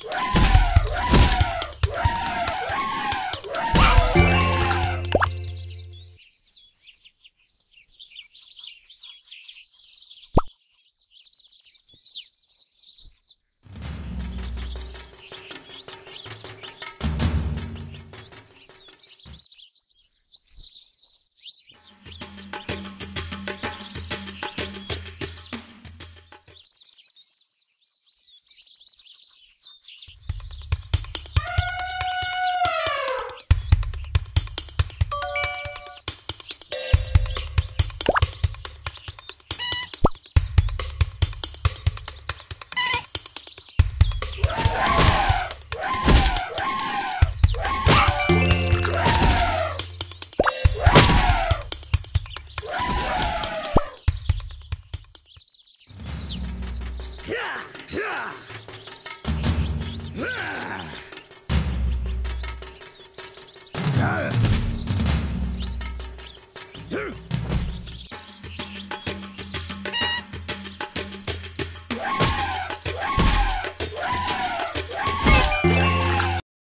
Podcast. Yeah!